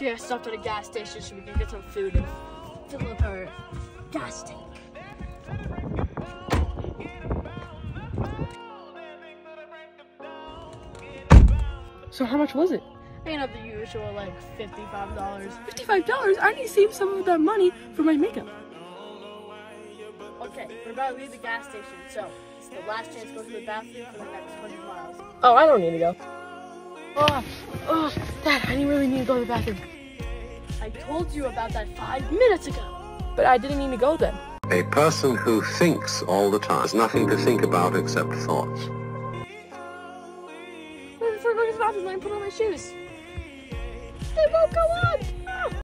Okay, I stopped at a gas station so we can get some food and fill up our gas tank. So how much was it? You know the usual like fifty-five dollars. $55? I need to save some of that money for my makeup. Okay, we're about to leave the gas station, so it's the last chance to go to the bathroom for the next 100 miles. Oh, I don't need to go. Oh, oh, Dad, I really need to go to the bathroom. I told you about that five minutes ago. But I didn't need to go then. A person who thinks all the time has nothing to think about except thoughts. Before I go to the bathroom, let me put on my shoes. They won't go on.